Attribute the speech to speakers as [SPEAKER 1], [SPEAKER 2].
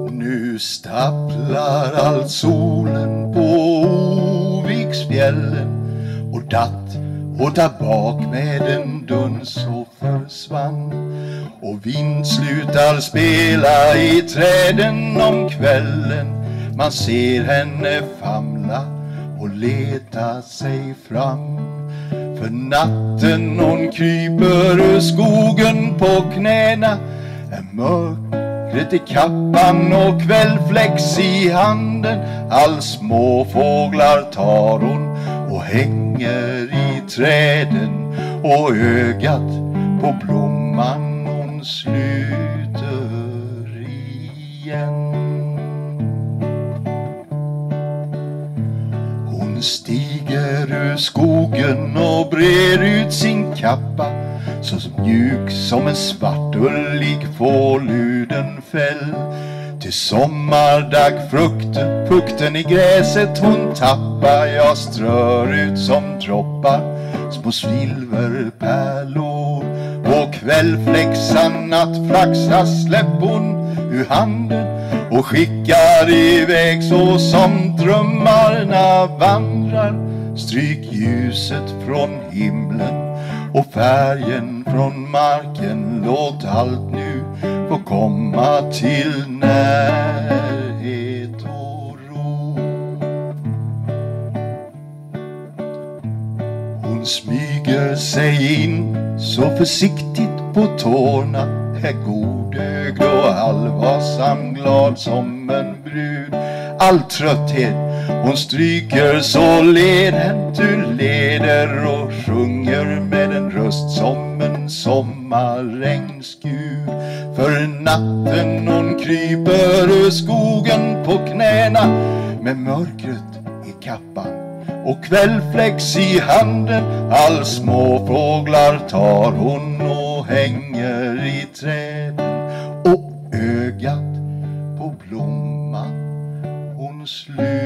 [SPEAKER 1] Nu stapplar allt solen på Oviksfjällen och datt och där bak med en duns och försvann. Och vind slutar spela i träden om kvällen. Man ser henne famla och leta sig fram. För natten hon kryper ur skogen på knäna är ut i kappan och kvällflex i handen. All småfåglar tar hon och hänger i träden och ögat på blomman hon sluter igen. Hon stiger ur skogen och brer ut sin kappa så mjuk som en svartullig fåluden fäll. Till sommardag frukten, fukten i gräset hon tappar, jag strör ut som droppar små silverpärlor. Och kvällfläxan nattflaxa släpp hon ur handen och skickar iväg så som drömmarna vandrar. Stryk ljuset från himlen och färgen från marken. Låt allt nu få komma till närhet och ro. Hon smyger sig in så försiktigt på tårna är godögd och allvarsam glad som en brud. All trötthet hon stryker så ledhänt ur leder och sjunger med en röst som en sommarregnskur. För natten hon kryper ur skogen på knäna med mörkret i kappan och kvällflex i handen. All småfåglar tar hon och hänger i träden och ögat på blomman hon sluter